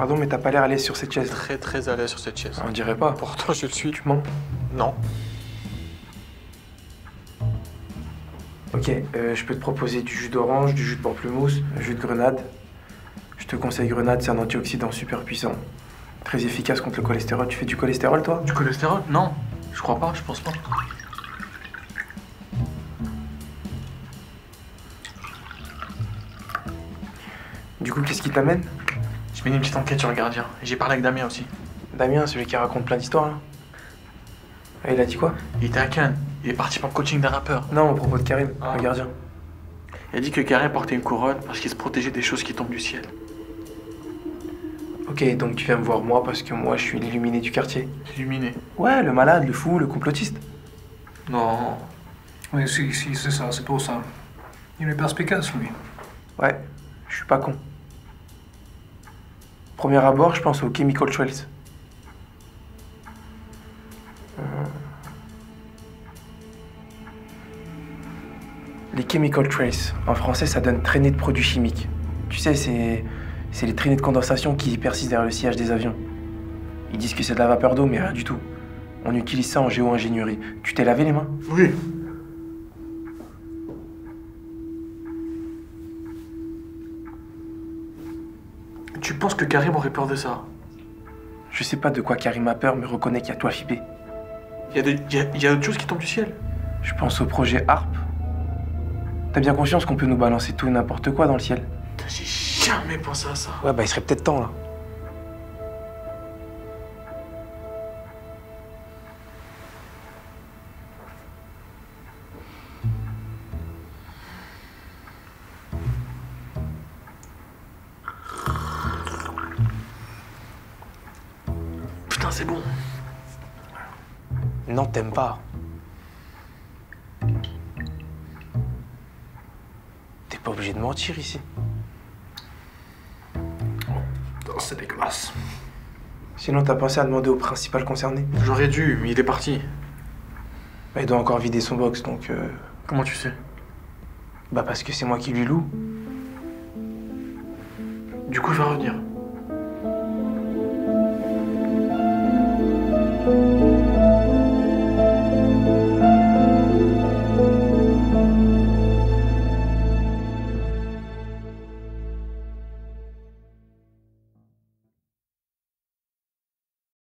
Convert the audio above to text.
Pardon, mais t'as pas l'air à l'aise sur cette chaise. Très très à l'aise sur cette chaise. On dirait pas. Pourtant, je le suis. Tu mens. Non. Ok, euh, je peux te proposer du jus d'orange, du jus de pamplemousse, jus de grenade. Je te conseille grenade, c'est un antioxydant super puissant. Très efficace contre le cholestérol. Tu fais du cholestérol, toi? Du cholestérol? Non. Je crois pas, je pense pas. Du coup, qu'est-ce qui t'amène? Je mène une petite enquête sur le gardien. Et J'ai parlé avec Damien aussi. Damien, celui qui raconte plein d'histoires, là. Ah, il a dit quoi? Il était à Cannes. Il est parti pour le coaching d'un rappeur. Non, à propos de Karim, Ah. le gardien. Il a dit que Karim portait une couronne parce qu'il se protégeait des choses qui tombent du ciel. Ok, donc tu viens me voir moi parce que moi, je suis l'illuminé du quartier. Illuminé. Ouais, le malade, le fou, le complotiste. Non. Oui, si, si, c'est ça, c'est pour ça. Il est perspicace, lui. Ouais, je suis pas con. Premier abord, je pense aux chemical trails. Euh. Les chemical trails, en français, ça donne traînée de produits chimiques. Tu sais, c'est c'est les traînées de condensation qui persistent derrière le sillage des avions. Ils disent que c'est de la vapeur d'eau, mais rien du tout. On utilise ça en géo-ingénierie. Tu t'es lavé les mains? Oui. Tu penses que Karim aurait peur de ça? Je sais pas de quoi Karim a peur, mais reconnais qu'il y a toi flippé. Il y a, des- y a- il y a autre chose qui tombe du ciel Je pense au projet HARP. T'as bien conscience qu'on peut nous balancer tout et n'importe quoi dans le ciel Putain, J'ai jamais pensé à ça. Ouais, bah il serait peut-être temps là. C'est bon. Non, t'aimes pas. T'es pas obligé de mentir ici. Oh, c'est dégueulasse. Sinon, t'as pensé à demander au principal concerné J'aurais dû, mais il est parti. Bah, il doit encore vider son box, donc. euh, Comment tu sais? Bah, parce que c'est moi qui lui loue. Du coup, il va revenir.